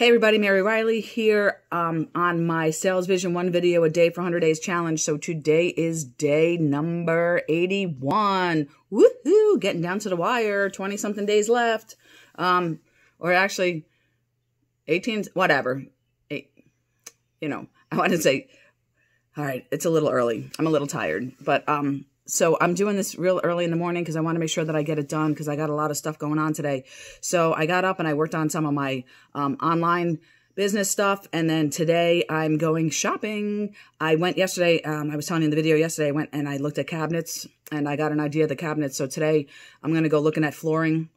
Hey everybody, Mary Reilly here um, on my SalesVision 1 video a day for 100 days challenge. So today is day number 81. Woohoo! Getting down to the wire, 20 something days left. Um, or actually 18, whatever. Eight, you know, I want to say, all right, it's a little early. I'm a little tired, but um, so I'm doing this real early in the morning because I want to make sure that I get it done because I got a lot of stuff going on today. So I got up and I worked on some of my um, online business stuff. And then today I'm going shopping. I went yesterday, um, I was telling you in the video yesterday, I went and I looked at cabinets and I got an idea of the cabinets. So today I'm going to go looking at flooring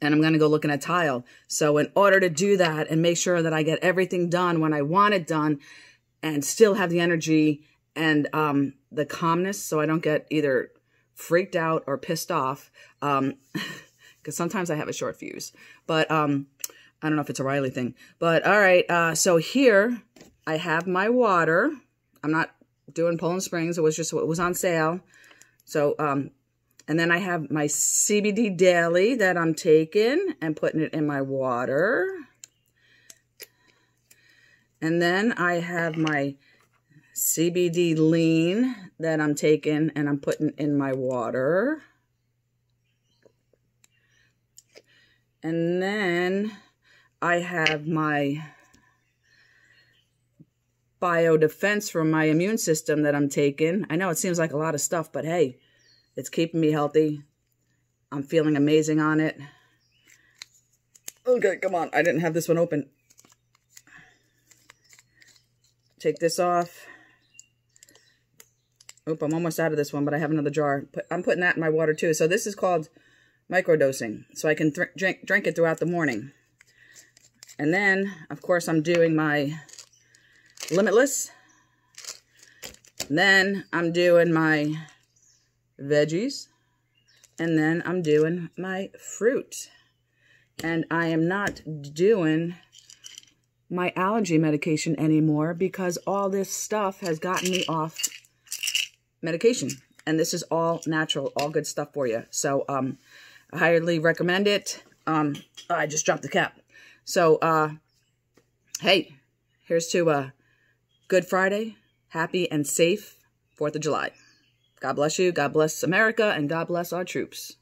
and I'm going to go looking at tile. So in order to do that and make sure that I get everything done when I want it done and still have the energy and um, the calmness so I don't get either freaked out or pissed off. Um, because sometimes I have a short fuse. But um, I don't know if it's a Reilly thing. But all right, uh, so here I have my water. I'm not doing Poland Springs. It was just it was on sale. So um, and then I have my CBD Daily that I'm taking and putting it in my water. And then I have my CBD lean that I'm taking and I'm putting in my water. And then I have my biodefense from my immune system that I'm taking. I know it seems like a lot of stuff, but hey, it's keeping me healthy. I'm feeling amazing on it. Okay, come on. I didn't have this one open. Take this off. Oop, I'm almost out of this one, but I have another jar. I'm putting that in my water too. So this is called microdosing. So I can drink, drink it throughout the morning. And then, of course, I'm doing my Limitless. And then I'm doing my veggies. And then I'm doing my fruit. And I am not doing my allergy medication anymore because all this stuff has gotten me off medication. And this is all natural, all good stuff for you. So um, I highly recommend it. Um, I just dropped the cap. So, uh, hey, here's to uh, Good Friday, happy and safe 4th of July. God bless you, God bless America, and God bless our troops.